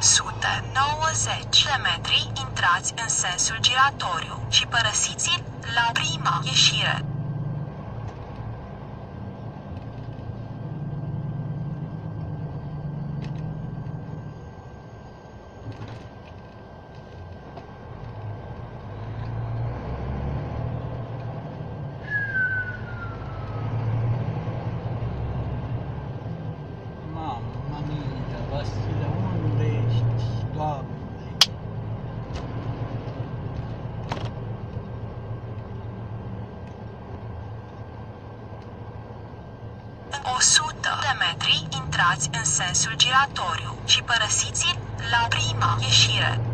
190 de metri, intrați în sensul giratoriu și părăsiți la prima ieșire. Intrați în sensul giratoriu și părăsiți la prima ieșire.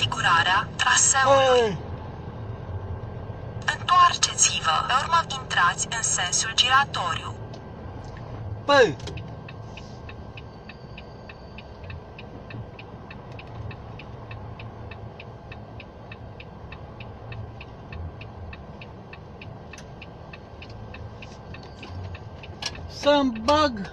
Reconfigurarea traseului. Ei, Întoarceți-vă, pe urmă intrați în sensul giratoriu. Băi, să-mi bag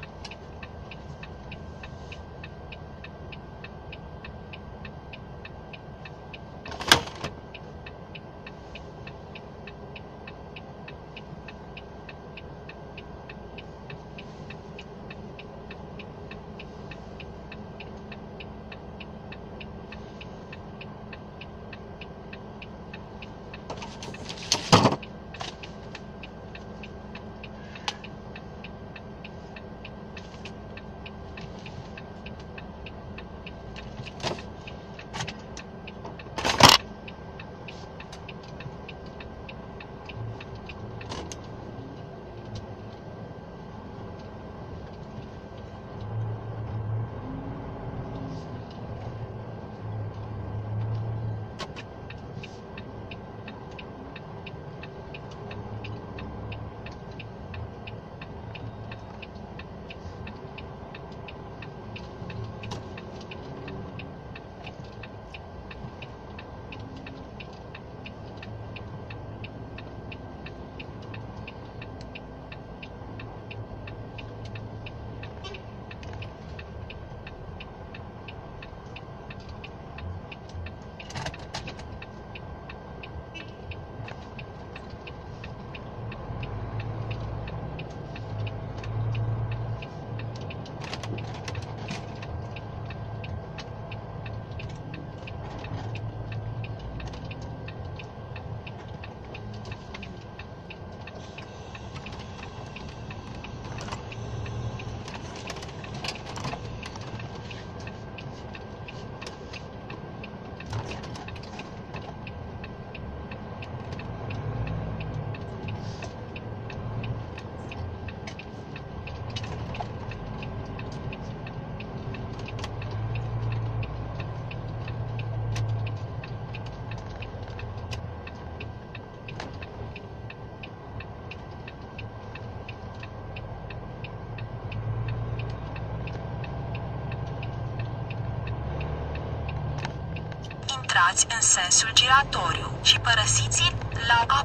intrați în sensul giratoriu și părăsiți la a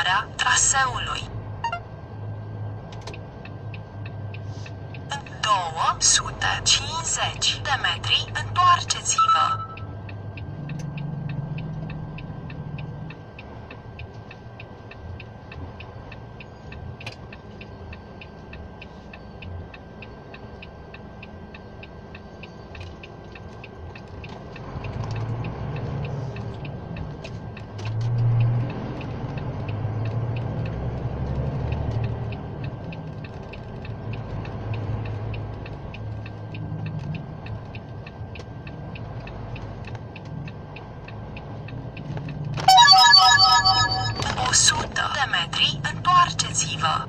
urmarea traseului. 250 de metri, întoarceți-vă. Metri, întoarceți-vă.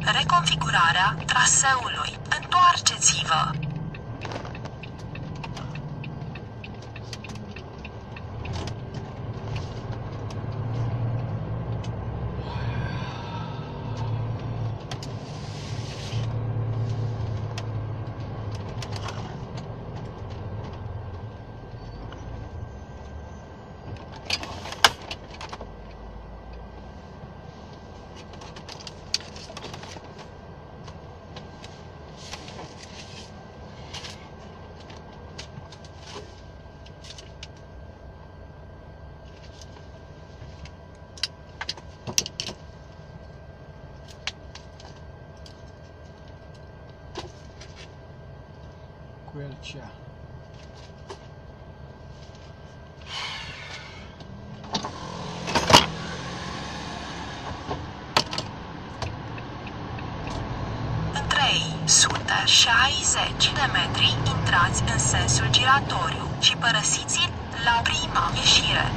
Reconfigurarea traseului. Întoarceți-vă. Cu el cea. În 360 de metri intrați în sensul giratoriu și părăsiți-l la prima ieșire.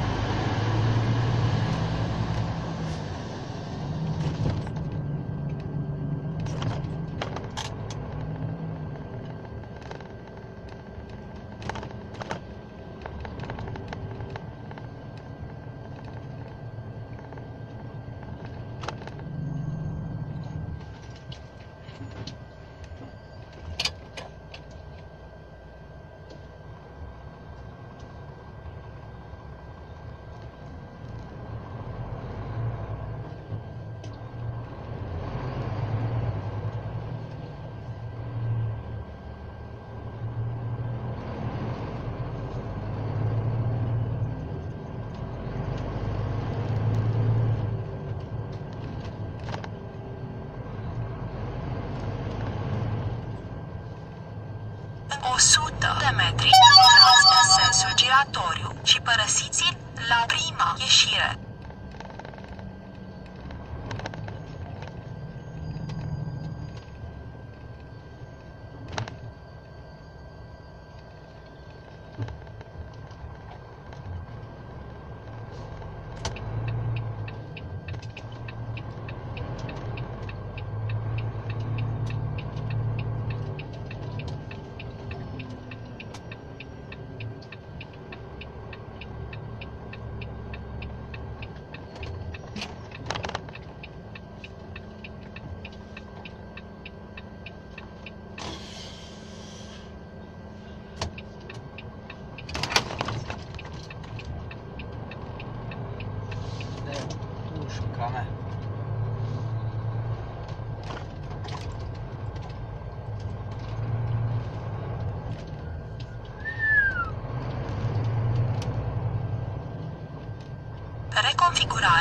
În 100 de metri intrați în sensul giratoriu și părăsiți-l la prima ieșire.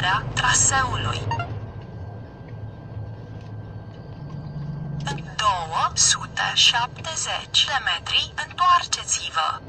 Reconfigurarea traseului. În 270 de metri, întoarceți-vă.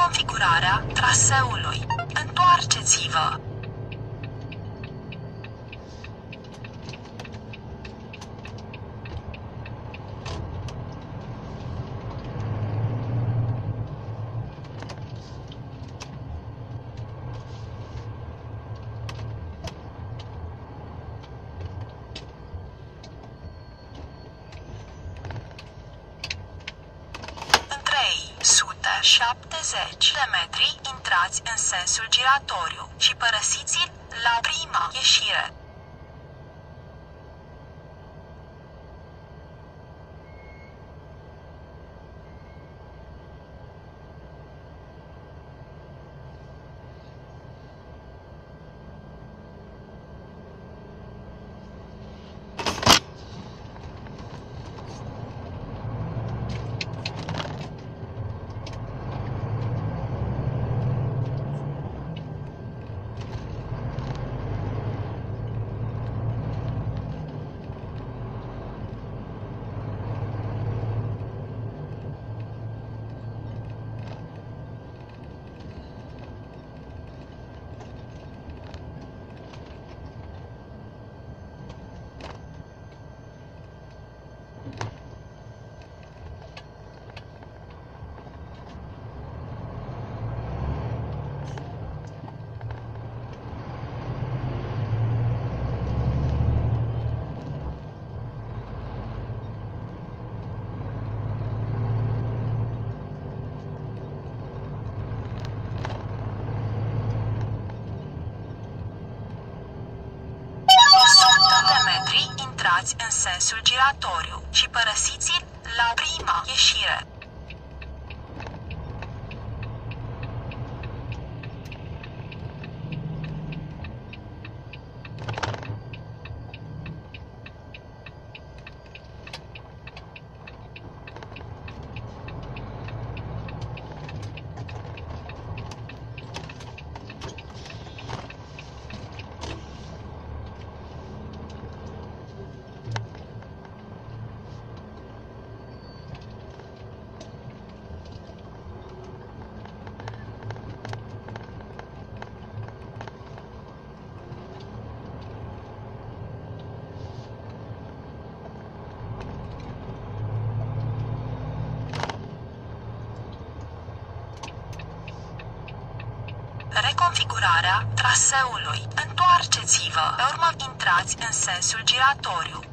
Reconfigurarea traseului. Întoarceți-vă. În 370 de metri intrați în sensul giratoriu și părăsiți-l la prima ieșire. Reconfigurarea traseului. Întoarceți-vă. Pe urmă intrați în sensul giratoriu.